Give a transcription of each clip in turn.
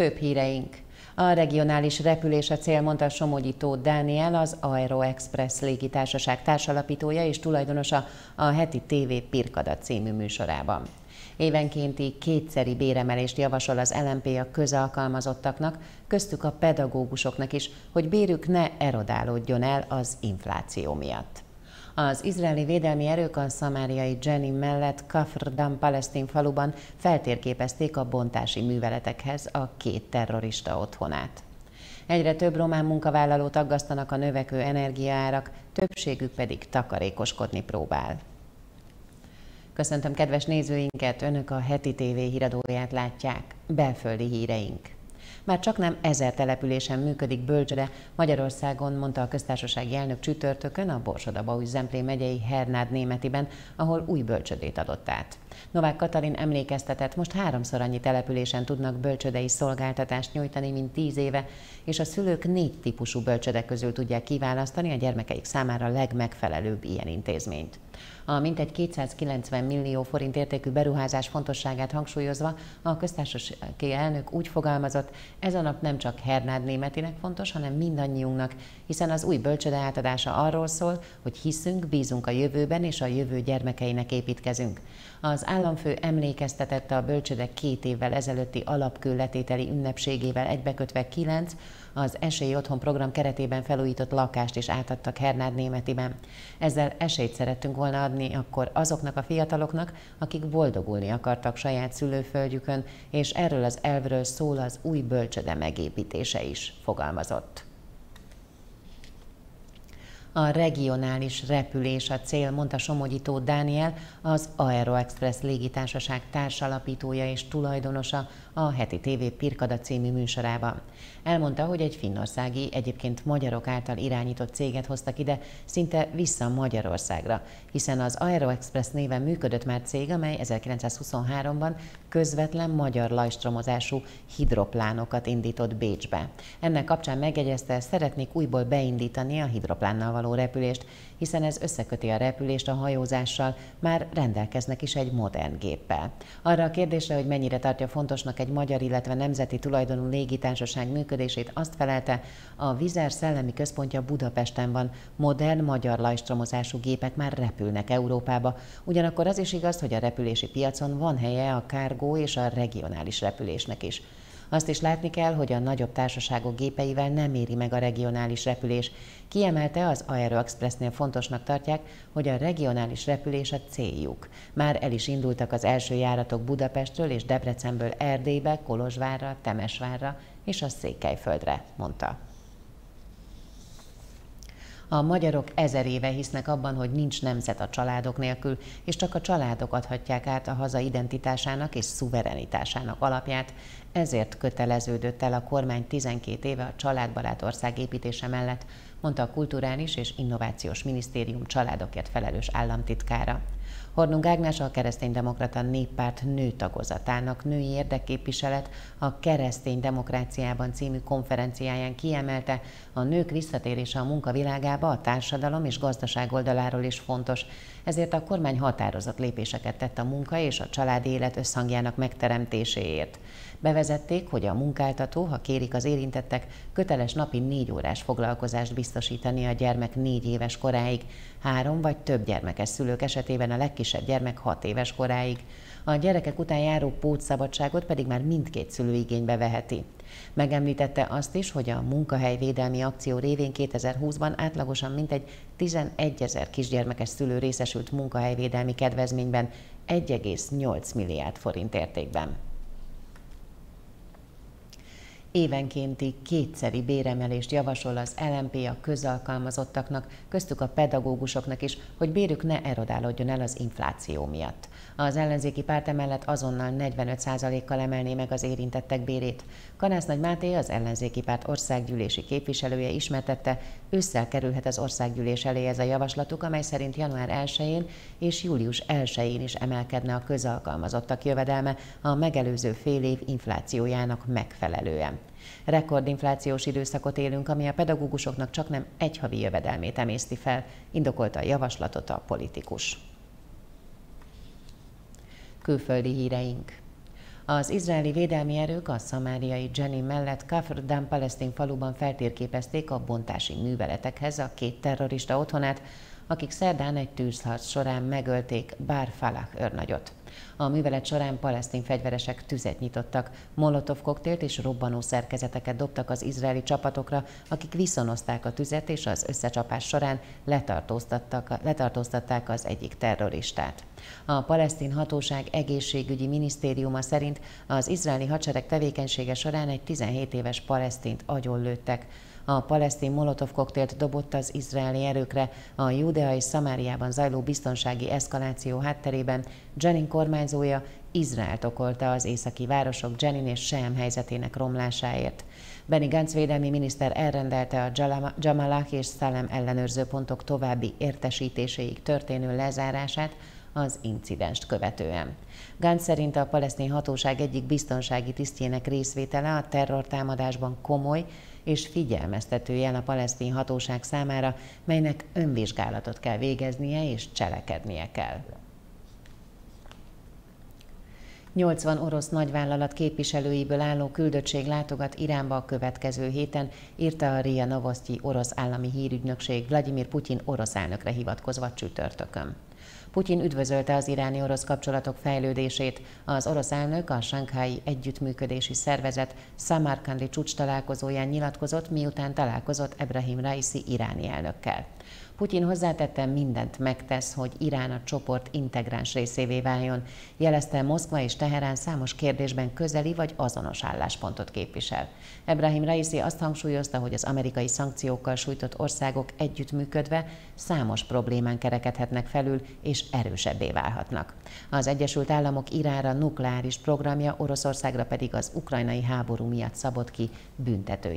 Főbb híreink. A regionális repülés a cél, mondta Somogyi Tóth Dániel, az Aero Express légitársaság társalapítója és tulajdonosa a heti TV Pirkadat című műsorában. Évenkénti kétszeri béremelést javasol az LMP a közalkalmazottaknak, köztük a pedagógusoknak is, hogy bérük ne erodálódjon el az infláció miatt. Az izraeli védelmi erők a szamáriai Jenin mellett Kafr palesztin faluban feltérképezték a bontási műveletekhez a két terrorista otthonát. Egyre több román munkavállalót aggasztanak a növekvő energiaárak, többségük pedig takarékoskodni próbál. Köszöntöm kedves nézőinket, Önök a Heti TV híradóját látják, belföldi híreink. Már csak nem ezer településen működik bölcsöde Magyarországon, mondta a köztársasági elnök csütörtökön a Borsod-Abaúj Zemplén megyei Hernád Németiben, ahol új bölcsödét adott át. Novák Katalin emlékeztetett, most háromszor annyi településen tudnak bölcsödei szolgáltatást nyújtani, mint tíz éve, és a szülők négy típusú bölcsödek közül tudják kiválasztani a gyermekeik számára a legmegfelelőbb ilyen intézményt. A mintegy 290 millió forint értékű beruházás fontosságát hangsúlyozva a köztársasági elnök úgy fogalmazott, ez a nap nem csak Hernád Németinek fontos, hanem mindannyiunknak, hiszen az új bölcsöde átadása arról szól, hogy hiszünk, bízunk a jövőben és a jövő gyermekeinek építkezünk. Az államfő emlékeztetette a bölcsöde két évvel ezelőtti alapkőletételi ünnepségével egybekötve kilenc, az Esély Otthon program keretében felújított lakást is átadtak Hernád Németiben. Ezzel esélyt szerettünk volna adni akkor azoknak a fiataloknak, akik boldogulni akartak saját szülőföldjükön, és erről az elvről szól az új bölcsöde megépítése is, fogalmazott. A regionális repülés a cél, mondta Somogyi Tóth Dániel, az Aero Express légitársaság társalapítója és tulajdonosa a heti TV Pirkada című műsorában. Elmondta, hogy egy finnországi, egyébként magyarok által irányított céget hoztak ide, szinte vissza Magyarországra, hiszen az Aero Express néven működött már cég, amely 1923-ban közvetlen magyar lajstromozású hidroplánokat indított Bécsbe. Ennek kapcsán megjegyezte, szeretnék újból beindítani a hidroplánnal való repülést, hiszen ez összeköti a repülést a hajózással, már rendelkeznek is egy modern géppel. Arra a kérdésre, hogy mennyire tartja fontosnak egy magyar, illetve nemzeti tulajdonú légitársaság működését, azt felelte, a Vizer Szellemi Központja Budapesten van, modern magyar lajstromozású gépek már repülnek Európába. Ugyanakkor az is igaz, hogy a repülési piacon van helye a kárgó és a regionális repülésnek is. Azt is látni kell, hogy a nagyobb társaságok gépeivel nem éri meg a regionális repülés. Kiemelte az Aero Expressnél fontosnak tartják, hogy a regionális repülés a céljuk. Már el is indultak az első járatok Budapestről és Debrecenből Erdélybe, Kolozsvárra, Temesvárra és a Székelyföldre, mondta. A magyarok ezer éve hisznek abban, hogy nincs nemzet a családok nélkül, és csak a családok adhatják át a haza identitásának és szuverenitásának alapját, ezért köteleződött el a kormány 12 éve a családbarát ország építése mellett, mondta a Kulturális és Innovációs Minisztérium családokért felelős államtitkára. Hornung Ágnes a Kereszténydemokrata Néppárt nőtagozatának női érdekképviselet a Keresztény Demokráciában című konferenciáján kiemelte, a nők visszatérése a munkavilágába a társadalom és gazdaság oldaláról is fontos, ezért a kormány határozott lépéseket tett a munka és a családi élet összhangjának megteremtéséért. Bevezették, hogy a munkáltató, ha kérik az érintettek, köteles napi négy órás foglalkozást biztosítani a gyermek négy éves koráig, három vagy több gyermekes szülők esetében a legkisebb gyermek hat éves koráig. A gyerekek után járó pótszabadságot pedig már mindkét szülő igénybe veheti. Megemlítette azt is, hogy a munkahelyvédelmi akció révén 2020-ban átlagosan mintegy 11 ezer kisgyermekes szülő részesült munkahelyvédelmi kedvezményben 1,8 milliárd forint értékben. Évenkénti kétszeri béremelést javasol az LMP a közalkalmazottaknak, köztük a pedagógusoknak is, hogy bérük ne erodálódjon el az infláció miatt. Az ellenzéki párt emellett azonnal 45%-kal emelné meg az érintettek bérét. Kanász Nagy Máté, az ellenzéki párt országgyűlési képviselője ismertette, ősszel kerülhet az országgyűlés elé ez a javaslatuk, amely szerint január 1-én és július 1-én is emelkedne a közalkalmazottak jövedelme a megelőző fél év inflációjának megfelelően. Rekordinflációs időszakot élünk, ami a pedagógusoknak csak nem egy havi jövedelmét emészti fel, indokolta a javaslatot a politikus. Külföldi híreink. Az izraeli védelmi erők a szamáriai Jenny mellett Kafr Dan palesztin faluban feltérképezték a bontási műveletekhez a két terrorista otthonát, akik szerdán egy tűzharc során megölték Bár Falah őrnagyot. A művelet során palesztin fegyveresek tüzet nyitottak, molotov koktélt és robbanó szerkezeteket dobtak az izraeli csapatokra, akik viszonozták a tüzet, és az összecsapás során letartóztatták az egyik terroristát. A palesztin hatóság egészségügyi minisztériuma szerint az izraeli hadsereg tevékenysége során egy 17 éves palesztint agyonlőttek. A palesztin molotov koktélt dobott az izraeli erőkre a Judea és Szamáriában zajló biztonsági eszkaláció hátterében Jenin kormányzója Izraelt okolta az északi városok Jenin és Sehem helyzetének romlásáért. Benny Gantz védelmi miniszter elrendelte a Jamalak és Szalem ellenőrző pontok további értesítéséig történő lezárását, az incidenst követően. Gantz szerint a palesztin hatóság egyik biztonsági tisztjének részvétele a terrortámadásban komoly és figyelmeztető jel a palesztin hatóság számára, melynek önvizsgálatot kell végeznie és cselekednie kell. 80 orosz nagyvállalat képviselőiből álló küldöttség látogat Iránba a következő héten, írta a RIA Novosti orosz állami hírügynökség Vladimir Putyin orosz elnökre hivatkozva csütörtökön. Putyin üdvözölte az iráni-orosz kapcsolatok fejlődését. Az orosz elnök a Sankhái Együttműködési Szervezet Samarkandi csúcs találkozóján nyilatkozott, miután találkozott Ebrahim Raisi iráni elnökkel. Putyin hozzátette, mindent megtesz, hogy Irán a csoport integráns részévé váljon. Jelezte, Moszkva és Teherán számos kérdésben közeli vagy azonos álláspontot képvisel. Ebrahim Raisi azt hangsúlyozta, hogy az amerikai szankciókkal sújtott országok együttműködve számos problémán kerekedhetnek felül és erősebbé válhatnak. Az Egyesült Államok Iránra nukleáris programja, Oroszországra pedig az ukrajnai háború miatt szabott ki büntető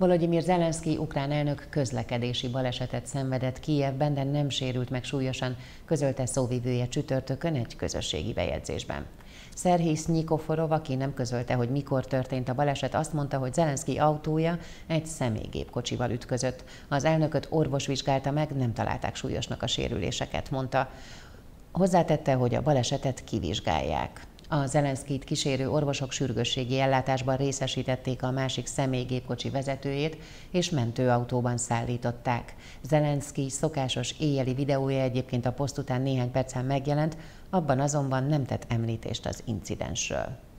Volodymyr Zelenszky ukrán elnök közlekedési balesetet szenvedett Kijevben, de nem sérült meg súlyosan, közölte szóvivője csütörtökön egy közösségi bejegyzésben. Szerhisz Nikoforov, aki nem közölte, hogy mikor történt a baleset, azt mondta, hogy Zelenszky autója egy személygépkocsival ütközött. Az elnököt orvos vizsgálta meg, nem találták súlyosnak a sérüléseket, mondta. Hozzátette, hogy a balesetet kivizsgálják. A Zelenszkit kísérő orvosok sürgősségi ellátásban részesítették a másik személygépkocsi vezetőjét, és mentőautóban szállították. Zelenszky szokásos éjjeli videója egyébként a poszt után néhány percen megjelent, abban azonban nem tett említést az incidensről.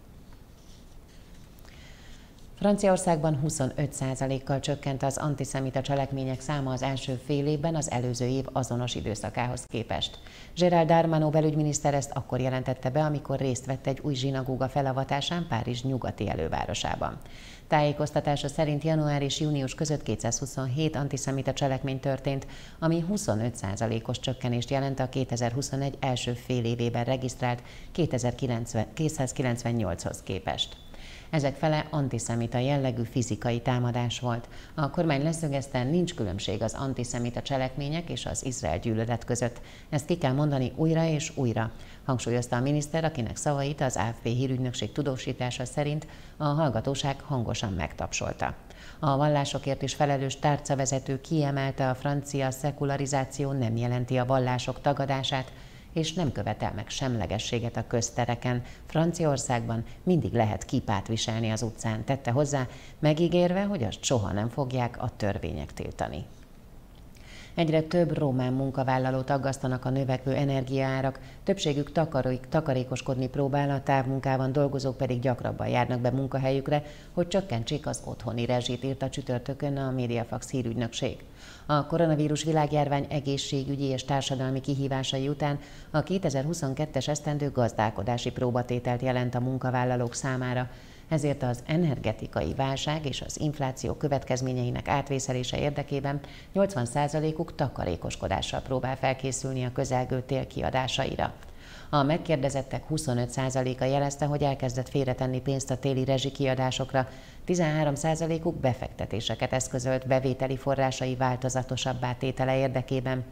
Franciaországban 25%-kal csökkent az antiszemita cselekmények száma az első fél évben az előző év azonos időszakához képest. Gérald Darmanin belügyminiszter ezt akkor jelentette be, amikor részt vett egy új zsinagóga felavatásán Párizs nyugati elővárosában. Tájékoztatása szerint január és június között 227 antiszemita cselekmény történt, ami 25%-os csökkenést jelent a 2021 első fél évében regisztrált 298-hoz képest. Ezek fele antiszemita jellegű fizikai támadás volt. A kormány leszögezte, nincs különbség az antiszemita cselekmények és az Izrael gyűlölet között. Ezt ki kell mondani újra és újra, hangsúlyozta a miniszter, akinek szavait az AFP hírügynökség tudósítása szerint a hallgatóság hangosan megtapsolta. A vallásokért is felelős tárcavezető kiemelte a francia szekularizáció nem jelenti a vallások tagadását, és nem követel meg semlegességet a köztereken. Franciaországban mindig lehet kipát viselni az utcán, tette hozzá, megígérve, hogy azt soha nem fogják a törvények tiltani. Egyre több román munkavállalót aggasztanak a növekvő energiaárak, többségük takarik, takarékoskodni próbál, a távmunkában dolgozók pedig gyakrabban járnak be munkahelyükre, hogy csökkentsék az otthoni rezsit, írta csütörtökön a Mediafax hírügynökség. A koronavírus világjárvány egészségügyi és társadalmi kihívásai után a 2022-es esztendő gazdálkodási próbatételt jelent a munkavállalók számára, ezért az energetikai válság és az infláció következményeinek átvészelése érdekében 80%-uk takarékoskodással próbál felkészülni a közelgő tél kiadásaira. A megkérdezettek 25%-a jelezte, hogy elkezdett félretenni pénzt a téli rezsikiadásokra, 13%-uk befektetéseket eszközölt bevételi forrásai változatosabbá tétele érdekében,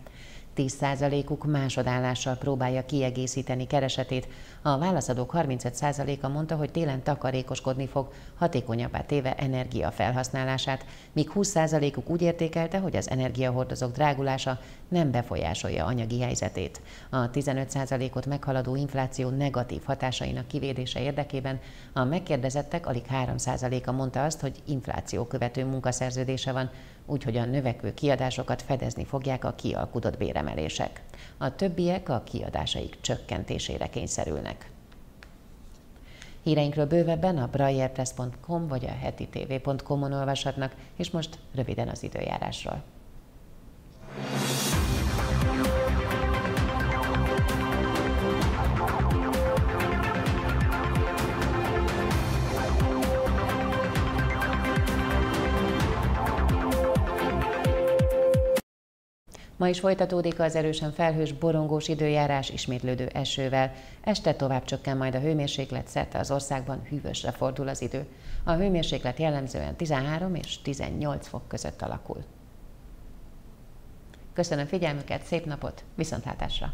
10%-uk másodállással próbálja kiegészíteni keresetét. A válaszadók 35%-a mondta, hogy télen takarékoskodni fog, hatékonyabbá téve energiafelhasználását, míg 20%-uk úgy értékelte, hogy az energiahordozók drágulása nem befolyásolja anyagi helyzetét. A 15%-ot meghaladó infláció negatív hatásainak kivédése érdekében a megkérdezettek alig 3%-a mondta azt, hogy infláció követő munkaszerződése van, úgyhogy a növekvő kiadásokat fedezni fogják a kialkudott béremelések. A többiek a kiadásaik csökkentésére kényszerülnek. Híreinkről bővebben a braillepress.com vagy a hetitv.com-on olvashatnak, és most röviden az időjárásról. Ma is folytatódik az erősen felhős, borongós időjárás ismétlődő esővel. Este tovább csökken majd a hőmérséklet, szerte az országban hűvösre fordul az idő. A hőmérséklet jellemzően 13 és 18 fok között alakul. Köszönöm figyelmüket, szép napot, viszontlátásra!